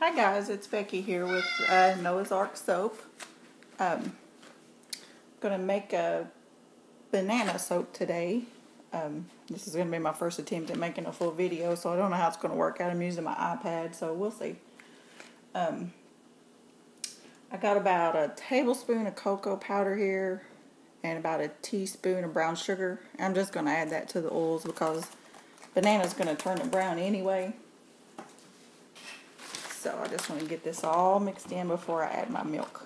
Hi guys, it's Becky here with uh, Noah's Ark soap. Um, I'm gonna make a banana soap today. Um, this is gonna be my first attempt at making a full video, so I don't know how it's gonna work out. I'm using my iPad, so we'll see. Um, I got about a tablespoon of cocoa powder here and about a teaspoon of brown sugar. I'm just gonna add that to the oils because banana's gonna turn it brown anyway. So I just want to get this all mixed in before I add my milk.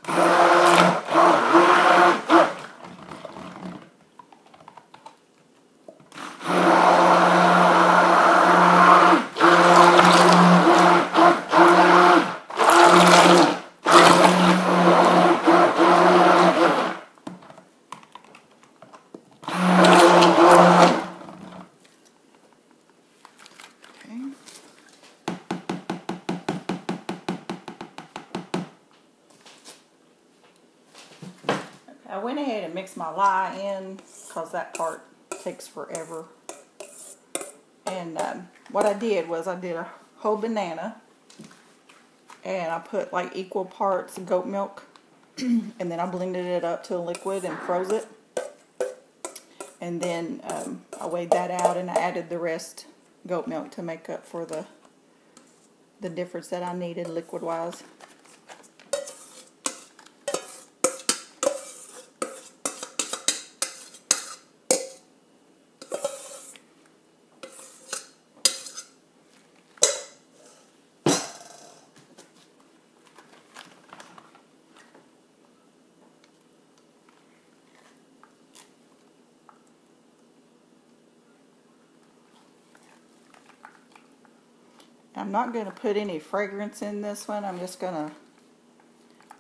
Lye in because that part takes forever. And um, what I did was I did a whole banana and I put like equal parts goat milk and then I blended it up to a liquid and froze it. And then um, I weighed that out and I added the rest goat milk to make up for the the difference that I needed liquid wise. I'm not going to put any fragrance in this one. I'm just going to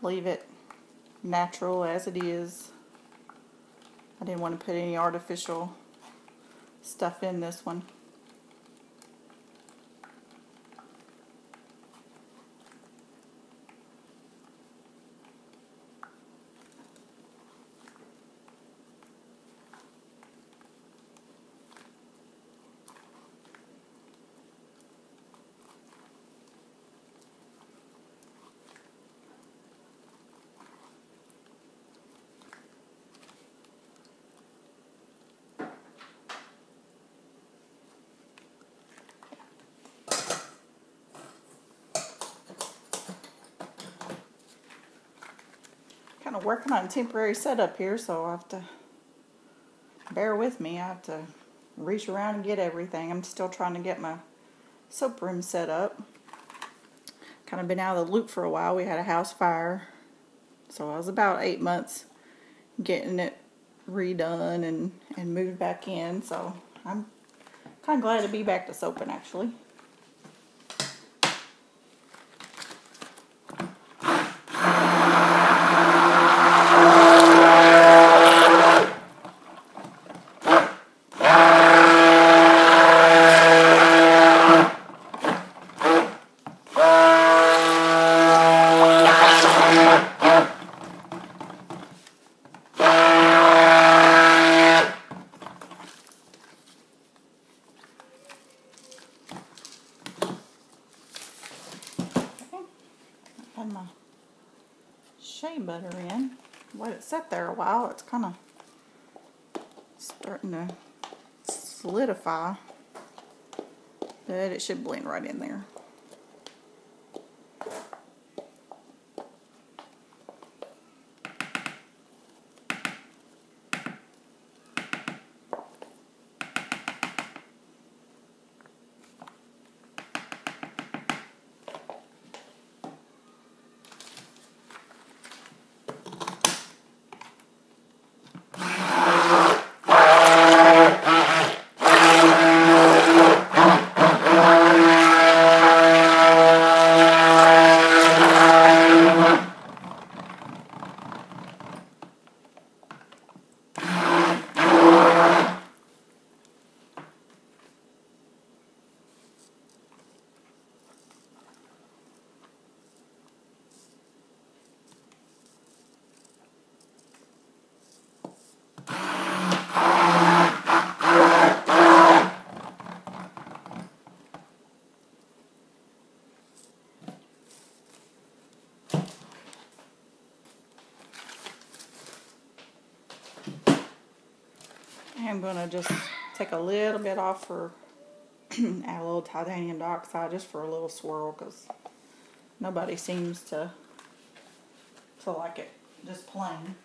leave it natural as it is. I didn't want to put any artificial stuff in this one. Kind of working on temporary setup here, so I have to bear with me. I have to reach around and get everything. I'm still trying to get my soap room set up. Kind of been out of the loop for a while. We had a house fire, so I was about eight months getting it redone and, and moved back in. So I'm kind of glad to be back to soaping actually. Add my shea butter in. Let it sit there a while. It's kind of starting to solidify. But it should blend right in there. I'm gonna just take a little bit off for add a little titanium dioxide just for a little swirl because nobody seems to to like it just plain.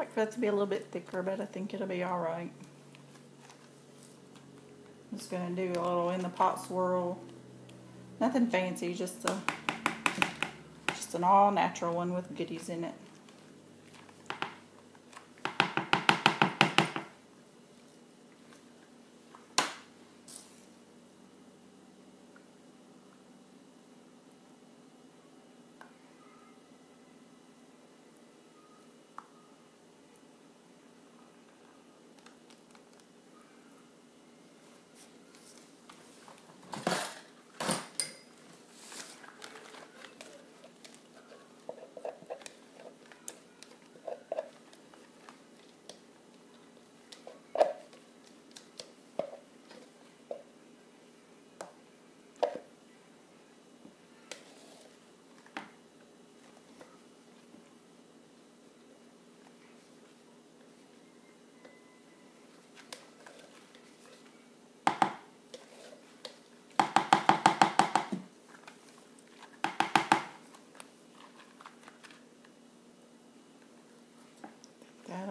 Like that to be a little bit thicker, but I think it'll be alright. Just gonna do a little in the pot swirl. Nothing fancy, just a just an all natural one with goodies in it.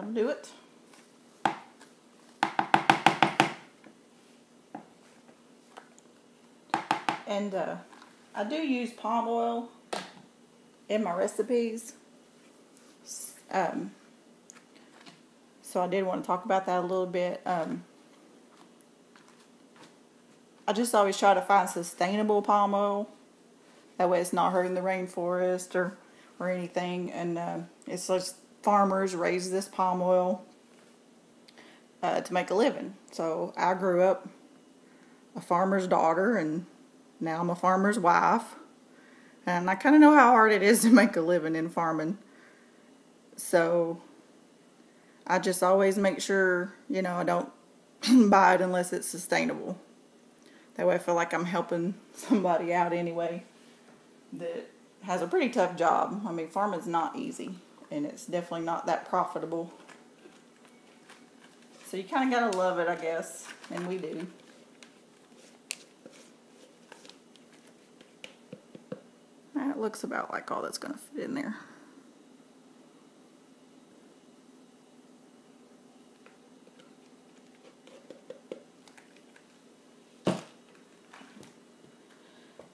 Do it. And uh, I do use palm oil in my recipes. Um, so I did want to talk about that a little bit. Um, I just always try to find sustainable palm oil. That way it's not hurting the rainforest or, or anything. And uh, it's just farmers raise this palm oil uh, to make a living. So I grew up a farmer's daughter and now I'm a farmer's wife. And I kind of know how hard it is to make a living in farming. So I just always make sure, you know, I don't buy it unless it's sustainable. That way I feel like I'm helping somebody out anyway that has a pretty tough job. I mean, farming's not easy and it's definitely not that profitable. So you kind of got to love it, I guess, and we do. That looks about like all that's going to fit in there.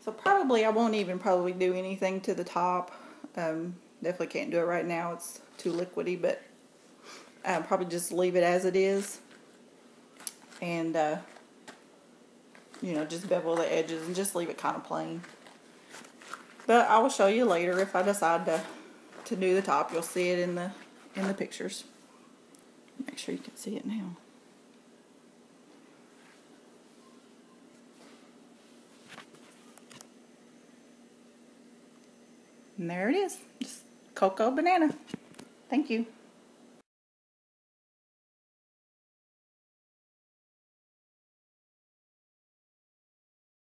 So probably I won't even probably do anything to the top. Um, definitely can't do it right now. It's too liquidy, but I'll probably just leave it as it is. And, uh, you know, just bevel the edges and just leave it kind of plain. But I will show you later if I decide to, to do the top. You'll see it in the, in the pictures. Make sure you can see it now. And there it is. Just cocoa banana. Thank you.